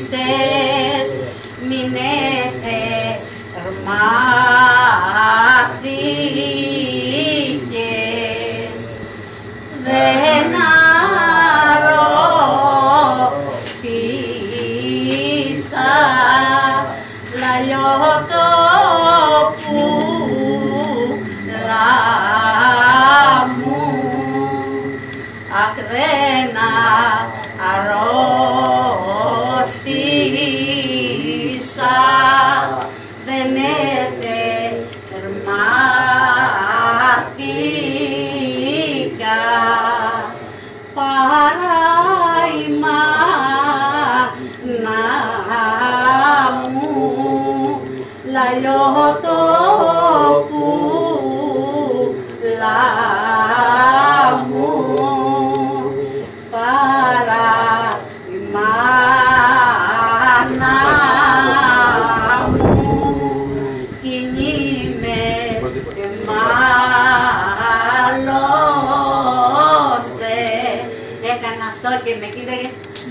fuiste mi nefe, hermano.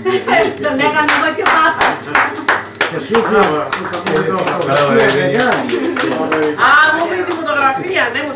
τον έκανα εγώ και Α, μου πει τη φωτογραφία, ναι